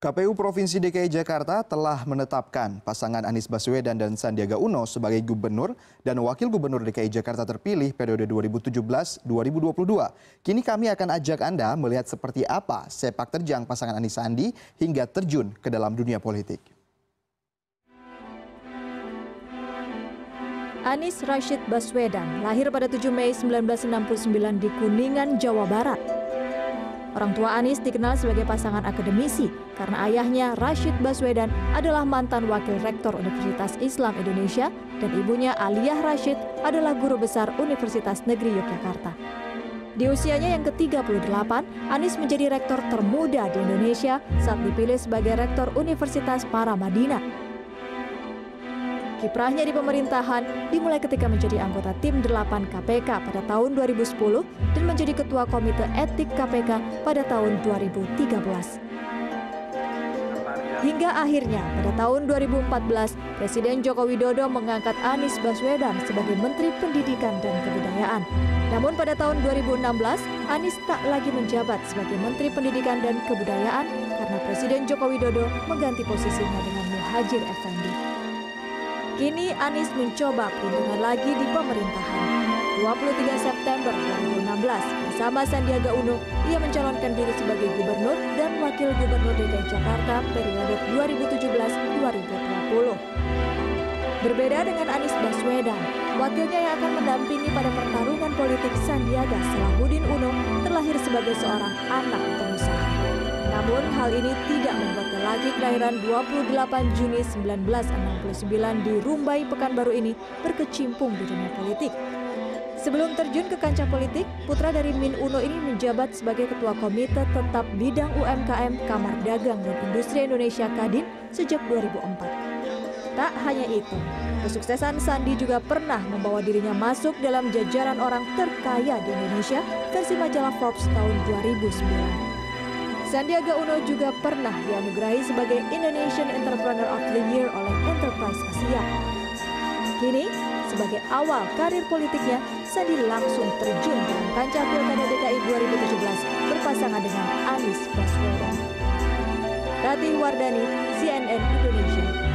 kpu provinsi dki jakarta telah menetapkan pasangan anies baswedan dan sandiaga uno sebagai gubernur dan wakil gubernur dki jakarta terpilih periode dua ribu tujuh belas dua ribu dua puluh dua kini kami akan ajak anda melihat seperti apa sepak terjang pasangan anies sandi hingga terjun ke dalam dunia politik Anis Rashid Baswedan lahir pada 7 Mei 1969 di Kuningan, Jawa Barat. Orang tua Anis dikenal sebagai pasangan akademisi karena ayahnya Rashid Baswedan adalah mantan wakil rektor Universitas Islam Indonesia dan ibunya Aliyah Rashid adalah guru besar Universitas Negeri Yogyakarta. Di usianya yang ke-38, Anis menjadi rektor termuda di Indonesia saat dipilih sebagai rektor Universitas Paramadina Kiprahnya di pemerintahan dimulai ketika menjadi anggota tim 8 KPK pada tahun 2010 dan menjadi ketua komite etik KPK pada tahun 2013. Hingga akhirnya pada tahun 2014, Presiden Joko Widodo mengangkat Anies Baswedan sebagai Menteri Pendidikan dan Kebudayaan. Namun pada tahun 2016, Anies tak lagi menjabat sebagai Menteri Pendidikan dan Kebudayaan karena Presiden Joko Widodo mengganti posisinya dengan Muhajir Effendi. Kini Anies mencoba peruntungan lagi di pemerintahan. 23 September 2016, bersama Sandiaga Uno, ia mencalonkan diri sebagai gubernur dan wakil gubernur DKI Jakarta periode 2017-2020. Berbeda dengan Anies Baswedan, wakilnya yang akan mendampingi pada pertarungan politik Sandiaga Salahuddin Uno terlahir sebagai seorang anak. Namun hal ini tidak membuat lelaki kelahiran 28 Juni 1969 di Rumbai Pekanbaru ini berkecimpung di dunia politik. Sebelum terjun ke kancah politik, putra dari Min Uno ini menjabat sebagai Ketua Komite Tetap Bidang UMKM Kamar Dagang dan Industri Indonesia Kadin sejak 2004. Tak hanya itu, kesuksesan Sandi juga pernah membawa dirinya masuk dalam jajaran orang terkaya di Indonesia versi majalah Forbes tahun 2009. Sandiaga Uno juga pernah dianugerahi sebagai Indonesian Entrepreneur of the Year oleh Enterprise Asia. Kini, sebagai awal karir politiknya, Sandi langsung terjun dalam kancah Pilkada DKI 2017 berpasangan dengan Anies Baswedan. Ratih Wardani, CNN Indonesia.